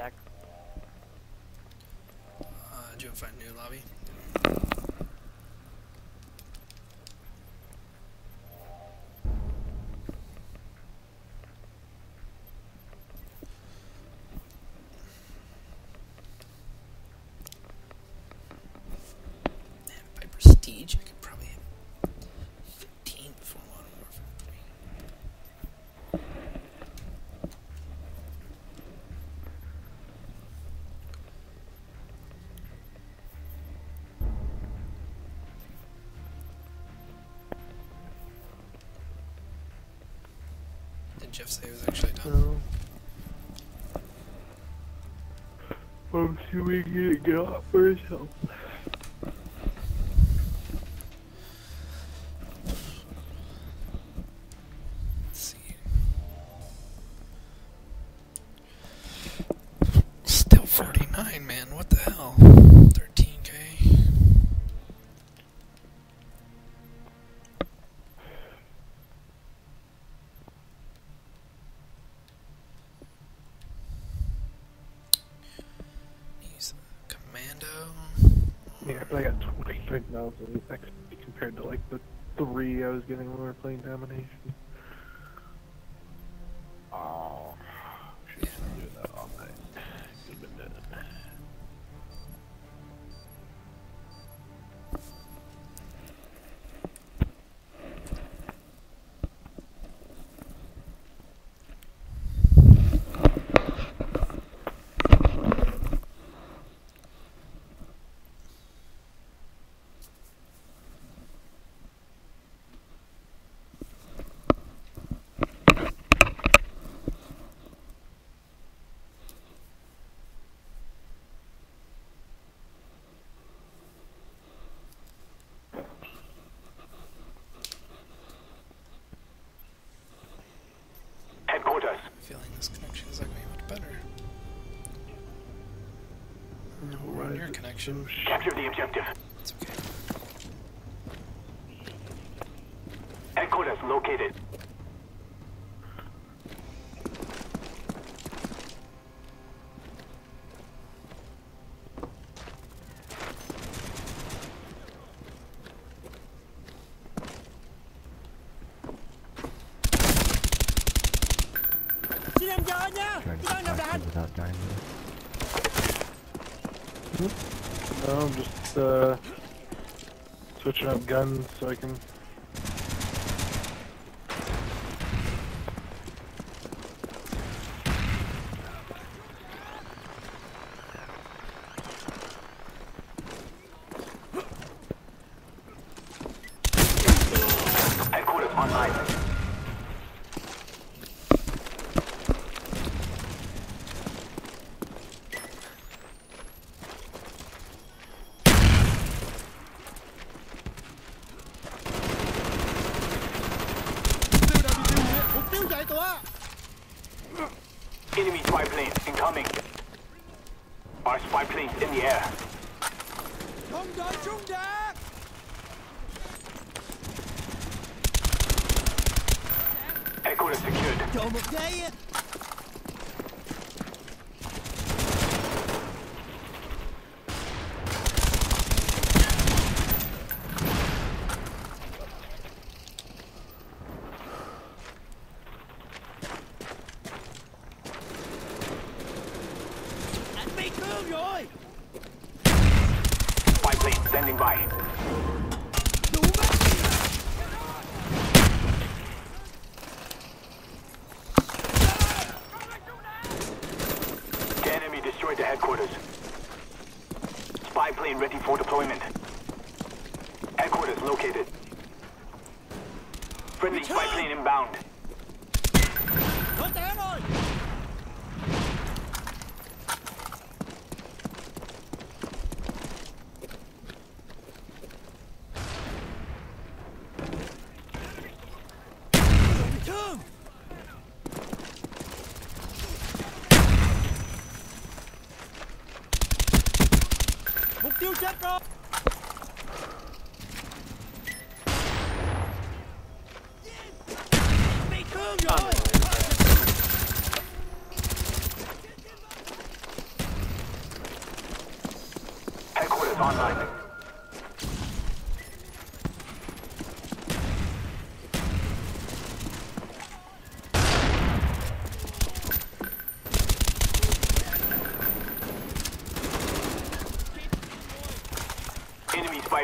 back. Uh, did you want to find a new lobby? Did Jeff say it was actually done? I'm assuming he didn't get off for himself. I got 23,000 XP compared to like the three I was getting when we were playing Domination. Run your connection. Capture the objective. It's okay. Headquarters located. Trying to fight without dying. No, I'm just uh, switching up guns so I can. Headquarters online. Enemy spy plane incoming. Our spy planes in the air. Headquarters secured. Spy plane standing by. The enemy destroyed the headquarters. Spy plane ready for deployment. Headquarters located. Friendly spy plane inbound. Mục tiêu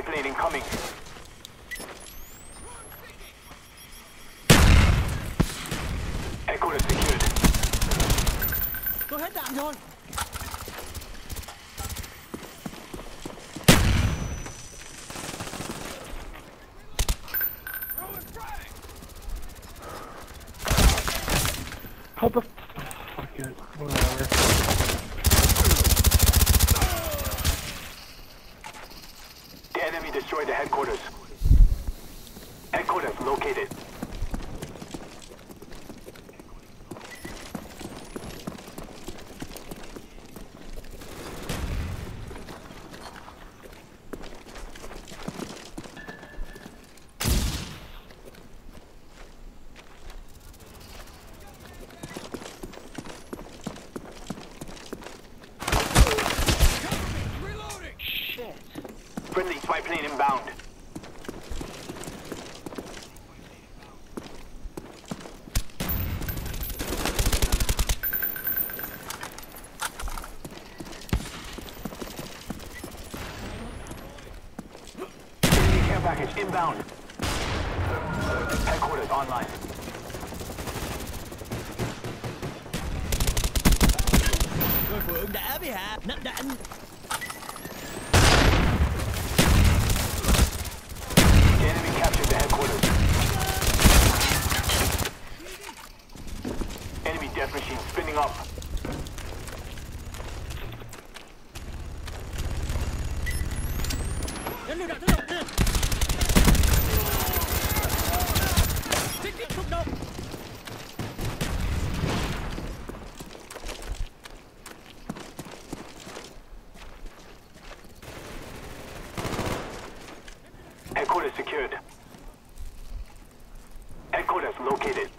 plane incoming. Echo is secured. Tôi hết đạn rồi. How the fuck it? Whatever. The enemy destroyed the headquarters. Headquarters located. Shit. Friendly spy plane inbound. Enemy care package inbound. Headquarters online. Secured. Headquarters located.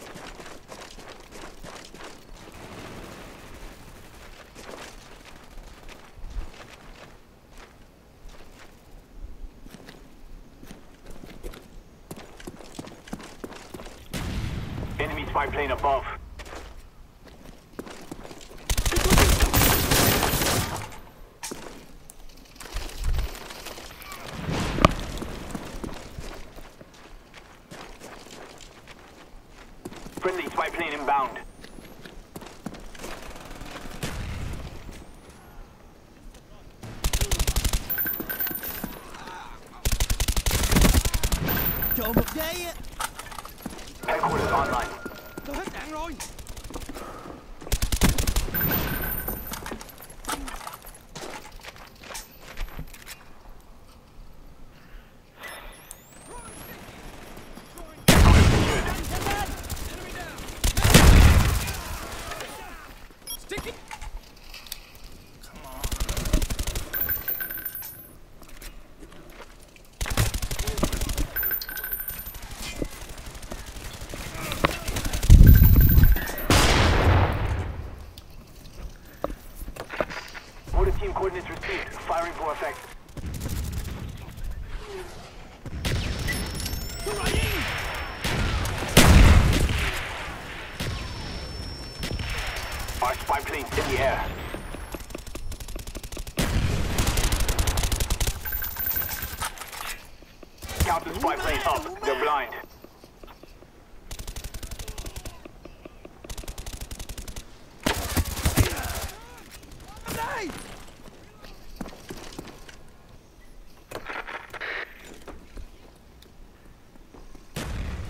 Enemy spy plane above. Trộn một giây á. Headquarters online. Tôi hết đạn rồi. Our spy plane's in the air. Counter spy plane up. They're blind.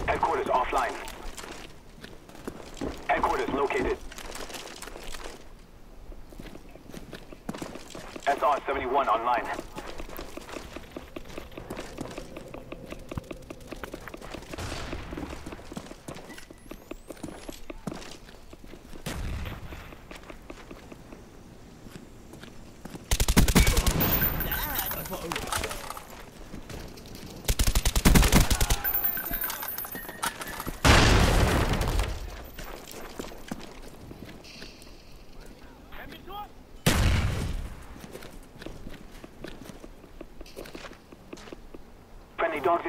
Headquarters offline. Headquarters located. SR-71 online. Đã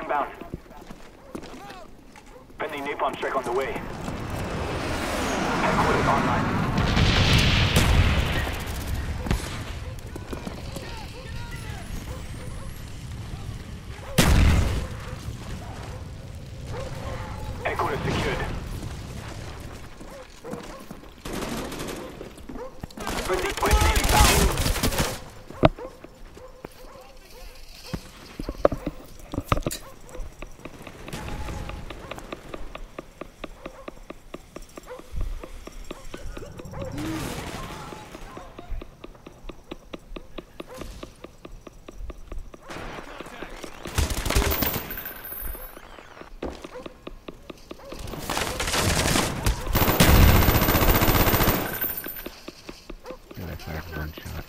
inbound. Friendly napalm strike on the way. Headquarters online. Headquarters secured. Friendly spy plane inbound. Yeah, I fired one shot.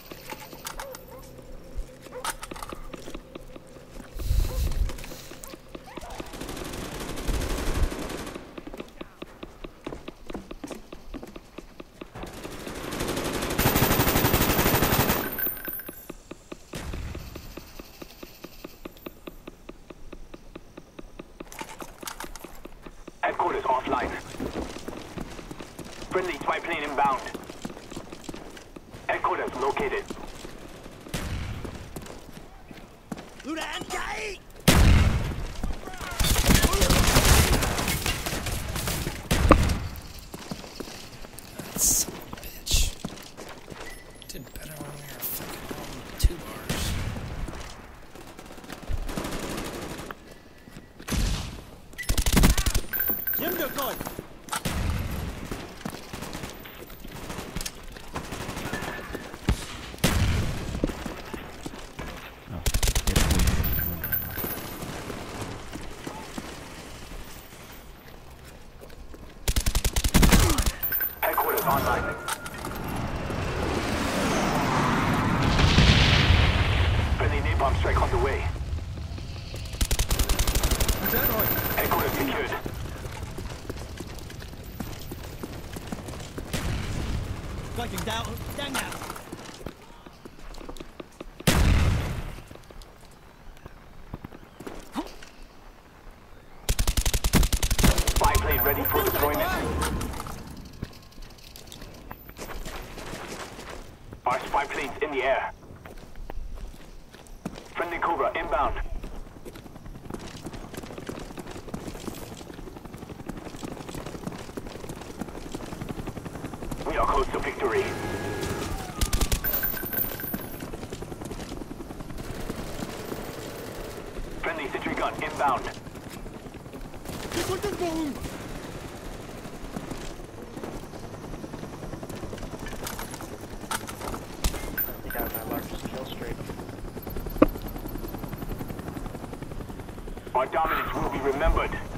Headquarters offline. Friendly spy plane inbound. Headquarters located. Lũ đạn chạy That son of a bitch. Did better when we were fucking home two bars. Chiếm được rồi Oh, yes, we Headquarters online. Friendly napalm strike on the way. Headquarters secured. Plane ready for deployment. Our spy planes in the air. Friendly Cobra inbound. Close to victory. Friendly sentry gun inbound. Our dominance will be remembered.